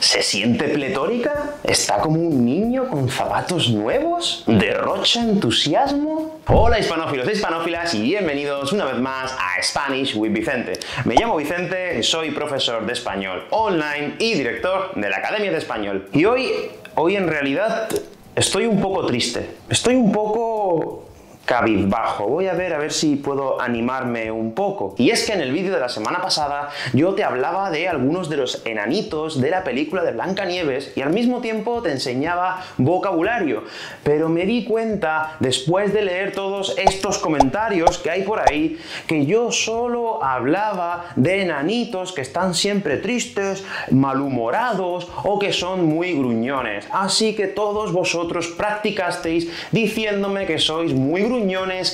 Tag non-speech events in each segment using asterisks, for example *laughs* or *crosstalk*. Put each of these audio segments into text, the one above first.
¿Se siente pletórica? ¿Está como un niño con zapatos nuevos? ¿Derrocha entusiasmo? Hola hispanófilos e hispanófilas y bienvenidos una vez más a Spanish with Vicente. Me llamo Vicente, soy profesor de español online y director de la Academia de Español. Y hoy, hoy en realidad estoy un poco triste. Estoy un poco cabizbajo. Voy a ver a ver si puedo animarme un poco. Y es que en el vídeo de la semana pasada yo te hablaba de algunos de los enanitos de la película de Blancanieves y al mismo tiempo te enseñaba vocabulario. Pero me di cuenta, después de leer todos estos comentarios que hay por ahí, que yo solo hablaba de enanitos que están siempre tristes, malhumorados o que son muy gruñones. Así que todos vosotros practicasteis diciéndome que sois muy gruñones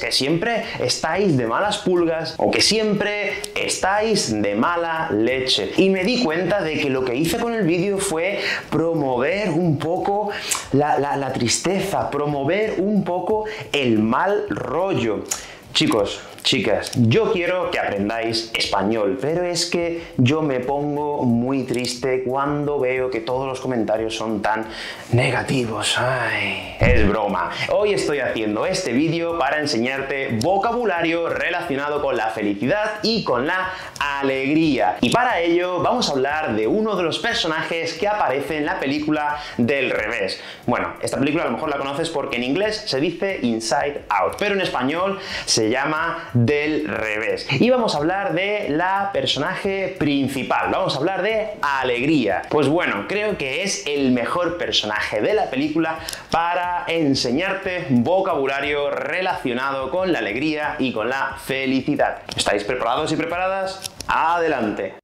que siempre estáis de malas pulgas o que siempre estáis de mala leche. Y me di cuenta de que lo que hice con el vídeo fue promover un poco la, tristeza, promover un poco el mal rollo. Chicos, chicas, yo quiero que aprendáis español, pero es que yo me pongo muy triste cuando veo que todos los comentarios son tan negativos. Ay, es broma. Hoy estoy haciendo este vídeo para enseñarte vocabulario relacionado con la felicidad y con la alegría. Y para ello vamos a hablar de uno de los personajes que aparece en la película del revés. Bueno, esta película a lo mejor la conoces porque en inglés se dice Inside Out, pero en español se llama Del revés. Y vamos a hablar de la personaje principal, vamos a hablar de Alegría. Pues bueno, creo que es el mejor personaje de la película para enseñarte vocabulario relacionado con la alegría y con la felicidad. ¿Estáis preparados y preparadas? ¡Adelante!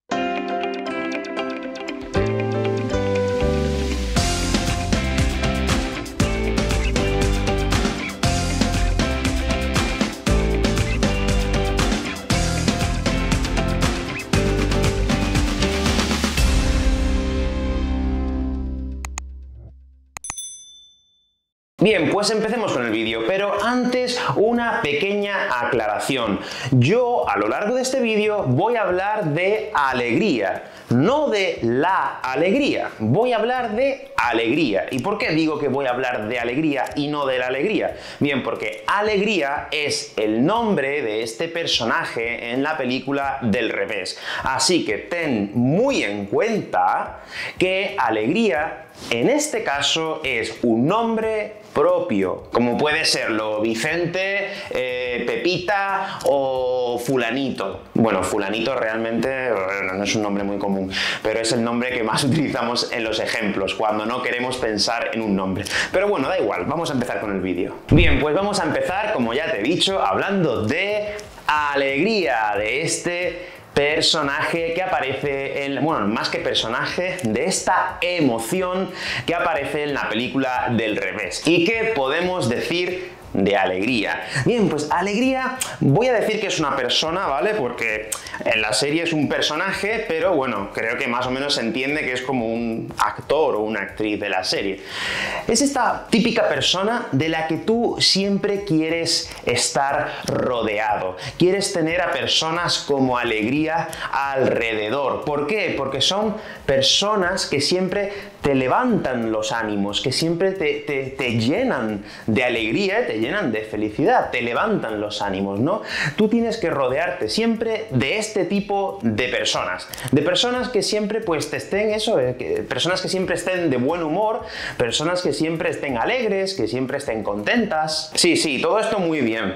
Bien, pues empecemos con el vídeo, pero antes una pequeña aclaración. Yo a lo largo de este vídeo voy a hablar de alegría, no de la alegría, voy a hablar de alegría. ¿Y por qué digo que voy a hablar de alegría y no de la alegría? Bien, porque alegría es el nombre de este personaje en la película del revés. Así que ten muy en cuenta que alegría en este caso es un nombre propio, como puede serlo Vicente, eh, Pepita o Fulanito. Bueno, Fulanito realmente no es un nombre muy común, pero es el nombre que más *laughs* utilizamos en los ejemplos, cuando no queremos pensar en un nombre. Pero bueno, da igual, vamos a empezar con el vídeo. Bien, pues vamos a empezar, como ya te he dicho, hablando de alegría, de este personaje que aparece en, bueno, más que personaje, de esta emoción que aparece en la película del revés. ¿Y qué podemos decir de alegría. Bien, pues alegría, voy a decir que es una persona, ¿vale? Porque en la serie es un personaje, pero bueno, creo que más o menos se entiende que es como un actor o una actriz de la serie. Es esta típica persona de la que tú siempre quieres estar rodeado. Quieres tener a personas como alegría alrededor. ¿Por qué? Porque son personas que siempre te levantan los ánimos, que siempre te, te llenan de alegría, te llenan de felicidad, te levantan los ánimos, ¿no? Tú tienes que rodearte siempre de este tipo de personas, de personas que siempre pues te estén eso, eh, personas que siempre estén de buen humor, personas que siempre estén alegres, que siempre estén contentas. Sí, sí, todo esto muy bien,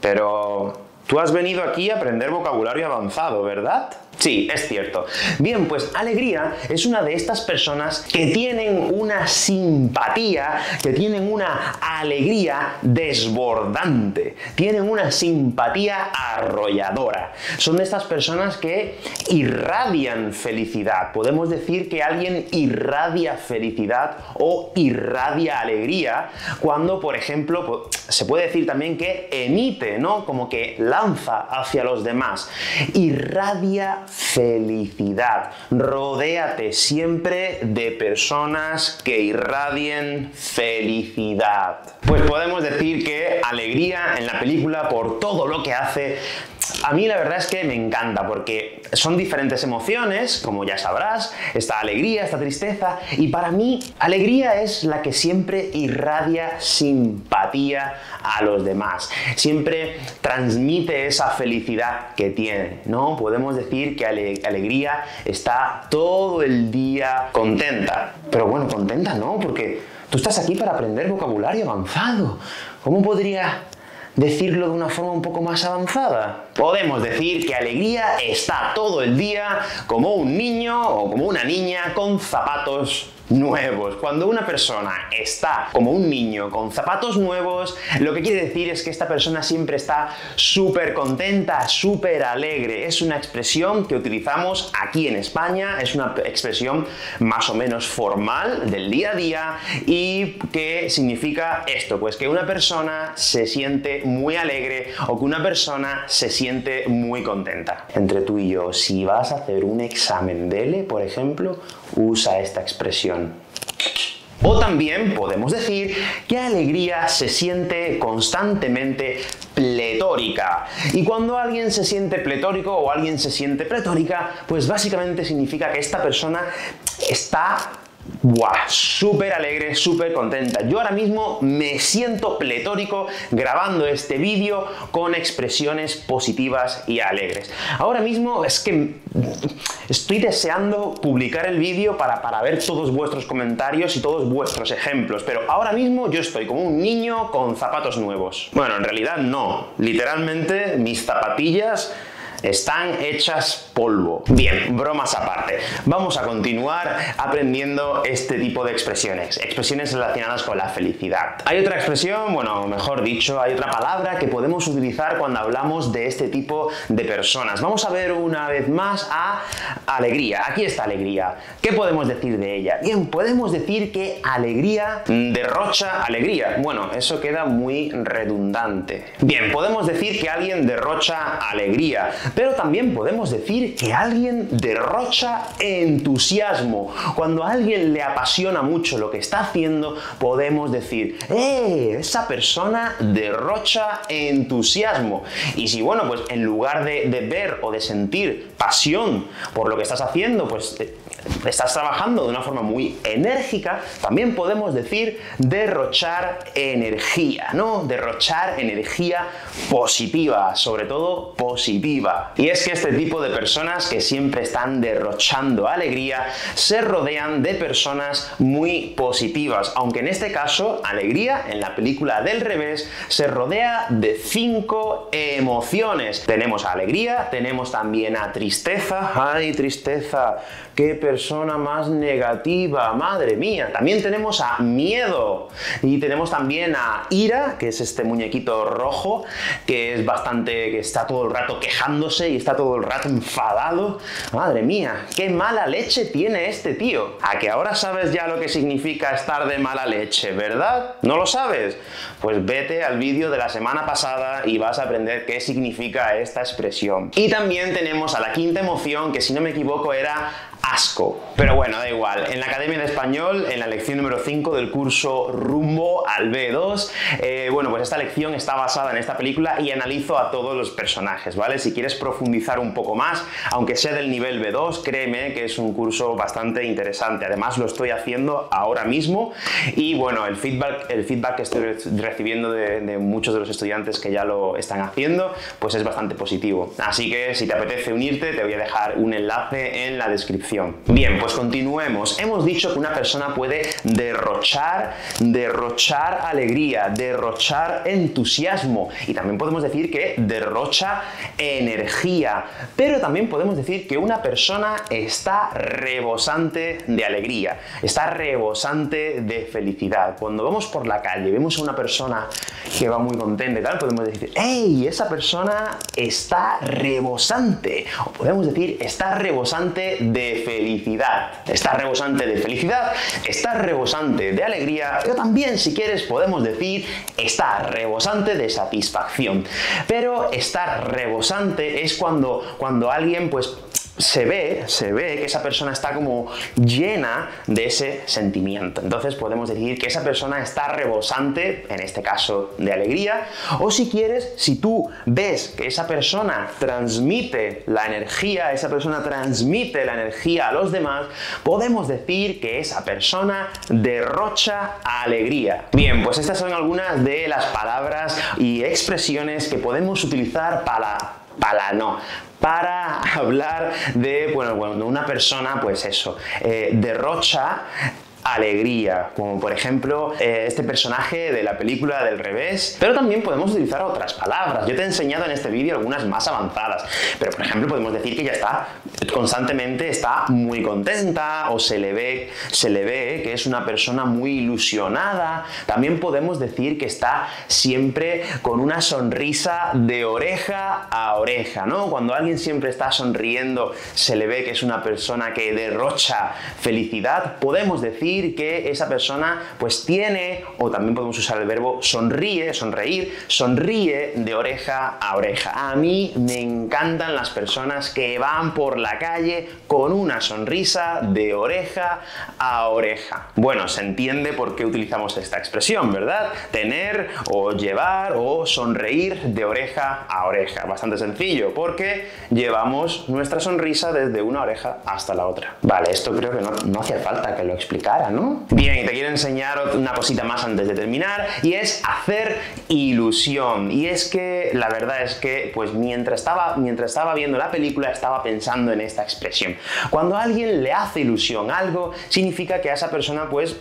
pero tú has venido aquí a aprender vocabulario avanzado, ¿verdad? Sí, es cierto. Bien, pues Alegría es una de estas personas que tienen una simpatía, que tienen una alegría desbordante, tienen una simpatía arrolladora. Son de estas personas que irradian felicidad. Podemos decir que alguien irradia felicidad o irradia alegría cuando, por ejemplo, se puede decir también que emite, ¿no? Como que lanza hacia los demás. Irradia felicidad. Rodéate siempre de personas que irradien felicidad. Pues podemos decir que alegría en la película por todo lo que hace a mí la verdad es que me encanta porque son diferentes emociones, como ya sabrás, esta alegría, esta tristeza, y para mí alegría es la que siempre irradia simpatía a los demás, siempre transmite esa felicidad que tiene, ¿no? Podemos decir que alegría está todo el día contenta, pero bueno, contenta no, porque tú estás aquí para aprender vocabulario avanzado. ¿Cómo podría decirlo de una forma un poco más avanzada? Podemos decir que alegría está todo el día como un niño o como una niña con zapatos nuevos. Cuando una persona está como un niño con zapatos nuevos, lo que quiere decir es que esta persona siempre está súper contenta, súper alegre. Es una expresión que utilizamos aquí en España, es una expresión más o menos formal del día a día y que significa esto, pues que una persona se siente muy alegre o que una persona se siente muy contenta. Entre tú y yo, si vas a hacer un examen DELE, por ejemplo, usa esta expresión. O también podemos decir que alegría se siente constantemente pletórica. Y cuando alguien se siente pletórico o alguien se siente pletórica, pues básicamente significa que esta persona está ¡Buah! Súper alegre, súper contenta. Yo ahora mismo me siento pletórico grabando este vídeo con expresiones positivas y alegres. Ahora mismo es que estoy deseando publicar el vídeo para, para ver todos vuestros comentarios y todos vuestros ejemplos, pero ahora mismo yo estoy como un niño con zapatos nuevos. Bueno, en realidad no. Literalmente mis zapatillas están hechas polvo. Bien, bromas aparte. Vamos a continuar aprendiendo este tipo de expresiones, expresiones relacionadas con la felicidad. Hay otra expresión, bueno, mejor dicho, hay otra palabra que podemos utilizar cuando hablamos de este tipo de personas. Vamos a ver una vez más a alegría. Aquí está alegría. ¿Qué podemos decir de ella? Bien, podemos decir que alegría derrocha alegría. Bueno, eso queda muy redundante. Bien, podemos decir que alguien derrocha alegría, pero también podemos decir que alguien derrocha entusiasmo. Cuando a alguien le apasiona mucho lo que está haciendo, podemos decir, ¡eh! Esa persona derrocha entusiasmo. Y si, bueno, pues en lugar de, de ver o de sentir pasión por lo que estás haciendo, pues estás trabajando de una forma muy enérgica, también podemos decir derrochar energía, ¿no? Derrochar energía positiva, sobre todo positiva. Y es que este tipo de personas que siempre están derrochando alegría se rodean de personas muy positivas, aunque en este caso, alegría, en la película del revés, se rodea de cinco emociones. Tenemos alegría, tenemos también a tristeza, ay tristeza, qué persona más negativa, madre mía. También tenemos a miedo y tenemos también a ira, que es este muñequito rojo, que es bastante, que está todo el rato quejándose y está todo el rato enfadado. Madre mía, qué mala leche tiene este tío. A que ahora sabes ya lo que significa estar de mala leche, ¿verdad? ¿No lo sabes? Pues vete al vídeo de la semana pasada y vas a aprender qué significa esta expresión. Y también tenemos a la quinta emoción, que si no me equivoco era asco. Pero bueno, da igual. En la Academia de Español, en la lección número 5 del curso Rumbo al B2, eh, bueno, pues esta lección está basada en esta película y analizo a todos los personajes, ¿vale? Si quieres profundizar un poco más, aunque sea del nivel B2, créeme que es un curso bastante interesante. Además, lo estoy haciendo ahora mismo y bueno, el feedback, el feedback que estoy recibiendo de, de muchos de los estudiantes que ya lo están haciendo, pues es bastante positivo. Así que si te apetece unirte, te voy a dejar un enlace en la descripción Bien, pues continuemos. Hemos dicho que una persona puede derrochar, derrochar alegría, derrochar entusiasmo y también podemos decir que derrocha energía, pero también podemos decir que una persona está rebosante de alegría, está rebosante de felicidad. Cuando vamos por la calle, vemos a una persona que va muy contenta y tal, podemos decir, ¡hey! Esa persona está rebosante. O podemos decir, está rebosante de felicidad. Está rebosante de felicidad, está rebosante de alegría, pero también, si quieres, podemos decir, está rebosante de satisfacción. Pero estar rebosante es cuando, cuando alguien, pues, se ve, se ve que esa persona está como llena de ese sentimiento. Entonces podemos decir que esa persona está rebosante, en este caso de alegría, o si quieres, si tú ves que esa persona transmite la energía, esa persona transmite la energía a los demás, podemos decir que esa persona derrocha alegría. Bien, pues estas son algunas de las palabras y expresiones que podemos utilizar para para no, para *laughs* hablar de, bueno, cuando una persona, pues eso, eh, derrocha alegría, como por ejemplo eh, este personaje de la película del revés, pero también podemos utilizar otras palabras. Yo te he enseñado en este vídeo algunas más avanzadas, pero por ejemplo podemos decir que ya está constantemente está muy contenta o se le ve se le ve que es una persona muy ilusionada. También podemos decir que está siempre con una sonrisa de oreja a oreja, ¿no? Cuando alguien siempre está sonriendo, se le ve que es una persona que derrocha felicidad, podemos decir que esa persona pues tiene, o también podemos usar el verbo sonríe, sonreír, sonríe de oreja a oreja. A mí me encantan las personas que van por la calle con una sonrisa de oreja a oreja. Bueno, se entiende por qué utilizamos esta expresión, ¿verdad? Tener o llevar o sonreír de oreja a oreja. Bastante sencillo, porque llevamos nuestra sonrisa desde una oreja hasta la otra. Vale, esto creo que no, no hacía falta que lo explicara Bien, te quiero enseñar una cosita más antes de terminar, y es hacer ilusión. Y es que la verdad es que, pues mientras estaba, mientras estaba viendo la película, estaba pensando en esta expresión. Cuando alguien le hace ilusión algo, significa que a esa persona, pues,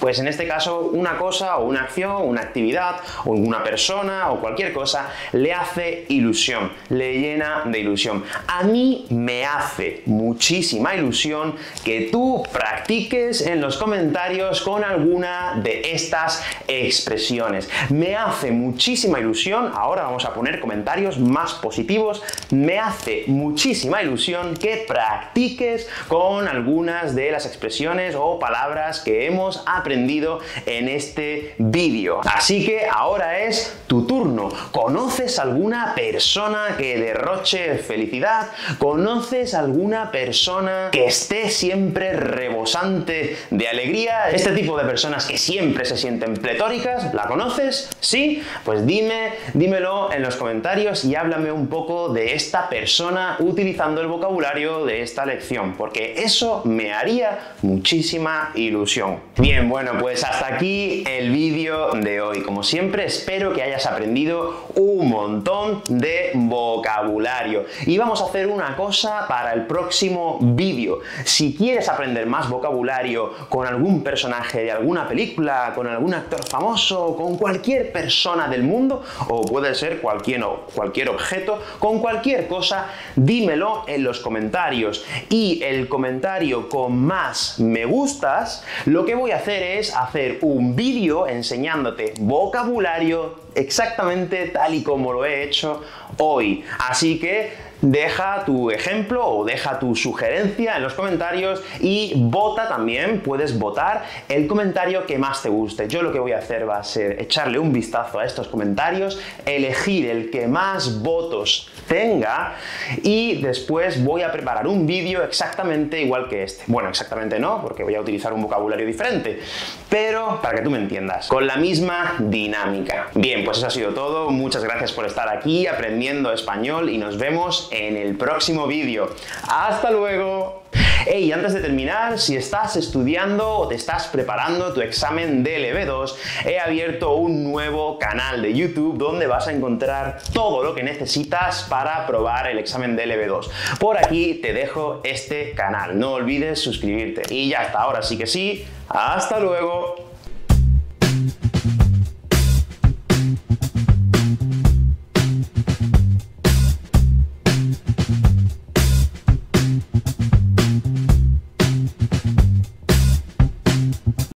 pues en este caso una cosa o una acción, una actividad o una persona o cualquier cosa le hace ilusión, le llena de ilusión. A mí me hace muchísima ilusión que tú practiques en los comentarios con alguna de estas expresiones. Me hace muchísima ilusión, ahora vamos a poner comentarios más positivos, me hace muchísima ilusión que practiques con algunas de las expresiones o palabras que hemos aprendido aprendido en este vídeo. Así que ahora es tu turno. ¿Conoces alguna persona que derroche felicidad? ¿Conoces alguna persona que esté siempre rebosante de alegría? Este tipo de personas que siempre se sienten pletóricas, ¿la conoces? ¿Sí? Pues dime, dímelo en los comentarios y háblame un poco de esta persona utilizando el vocabulario de esta lección, porque eso me haría muchísima ilusión. Bien, bueno, pues hasta aquí el vídeo de hoy. Como siempre, espero que hayas aprendido un montón de vocabulario. Y vamos a hacer una cosa para el próximo vídeo. Si quieres aprender más vocabulario con algún personaje de alguna película, con algún actor famoso, con cualquier persona del mundo, o puede ser cualquier, cualquier objeto, con cualquier cosa, dímelo en los comentarios. Y el comentario con más me gustas, lo que voy a hacer es hacer un vídeo enseñándote vocabulario exactamente tal y como lo he hecho hoy. Así que deja tu ejemplo o deja tu sugerencia en los comentarios y vota también, puedes votar el comentario que más te guste. Yo lo que voy a hacer va a ser echarle un vistazo a estos comentarios, elegir el que más votos tenga y después voy a preparar un vídeo exactamente igual que este. Bueno, exactamente no, porque voy a utilizar un vocabulario diferente, pero para que tú me entiendas, con la misma dinámica. Bien, pues eso ha sido todo. Muchas gracias por estar aquí aprendiendo español y nos vemos en el próximo vídeo. ¡Hasta luego! Hey, antes de terminar, si estás estudiando o te estás preparando tu examen DLB2, he abierto un nuevo canal de YouTube donde vas a encontrar todo lo que necesitas para probar el examen DLB2. Por aquí te dejo este canal, no olvides suscribirte. Y ya hasta ahora sí que sí, hasta luego.